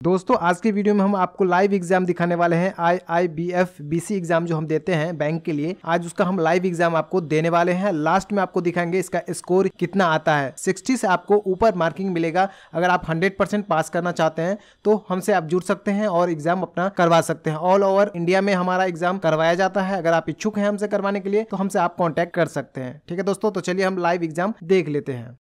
दोस्तों, आज के वीडियो में हम आपको लाइव एग्ज़ाम दिखाने वाले हैं I I B F B C exam जो हम देते हैं बैंक के लिए। आज उसका हम लाइव एग्ज़ाम आपको देने वाले हैं। लास्ट में आपको दिखाएँगे इसका स्कोर कितना आता है। 60 से आपको ऊपर मार्किंग मिलेगा। अगर आप 100 परसेंट पास करना चाहते हैं तो हमसे आप जुड़ सकते हैं और एग्ज़ाम अपना करवा सकते हैं। ऑल ओवर इंडिया में हमारा एग्ज़ाम करवाया जाता है। अगर आप इच्छुक हैं हमसे करवाने के लिए तो हमसे आप कॉन्टैक्ट कर सकते हैं। ठीक है दोस्तों तो चलिए हम लाइव एग्ज़ाम देख लेते हैं।